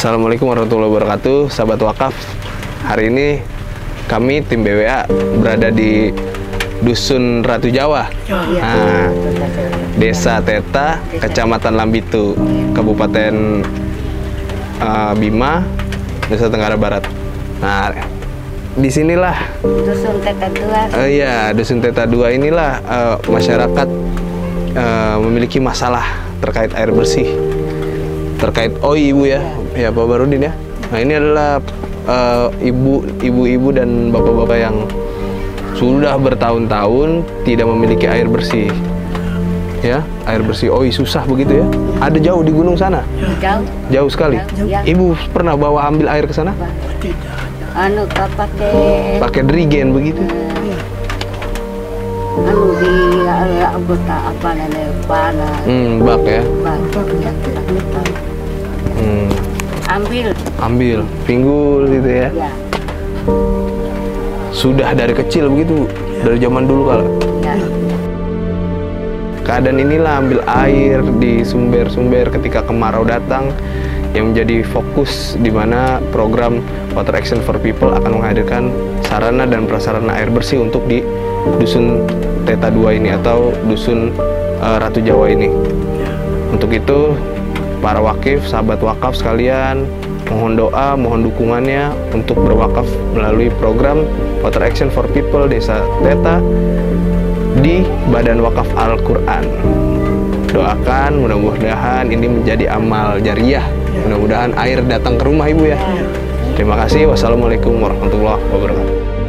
Assalamualaikum warahmatullahi wabarakatuh, sahabat wakaf. Hari ini kami tim BWA berada di Dusun Ratu Jawa, nah, Desa Teta, Kecamatan Lambitu, Kabupaten uh, Bima, Nusa Tenggara Barat. Nah, di sinilah, Dusun Teta Dua. uh, ya Dusun Teta 2 inilah uh, masyarakat uh, memiliki masalah terkait air bersih terkait oh ibu ya. Ya Pak Barudin ya. Nah ini adalah eh, ibu ibu-ibu dan bapak-bapak yang sudah bertahun-tahun tidak memiliki air bersih. Ya air bersih. Oi susah begitu ya. Ada jauh di gunung sana? Jauh. jauh sekali. Ya. ibu pernah bawa ambil air ke sana? Anu pakai pakai drigen begitu? Anu di eh, anggota apa namanya pana. hmm bak ya. Ya Ambil ambil pinggul gitu ya ya. sudah dari kecil begitu dari zaman dulu kalau Ya. Keadaan inilah ambil air di sumber-sumber ketika kemarau datang yang menjadi fokus di mana program Water Action for People akan menghadirkan sarana dan prasarana air bersih untuk di dusun Teta 2 ini atau dusun eh, Ratu Jawa ini. Untuk itu para wakif, sahabat wakaf sekalian mohon doa, mohon dukungannya untuk berwakaf melalui program Water Action for People Desa Teta di Badan Wakaf Al-Quran. Doakan mudah-mudahan ini menjadi amal jariah. Mudah-mudahan air datang ke rumah ibu ya. Terima kasih. Wassalamualaikum warahmatullahi wabarakatuh.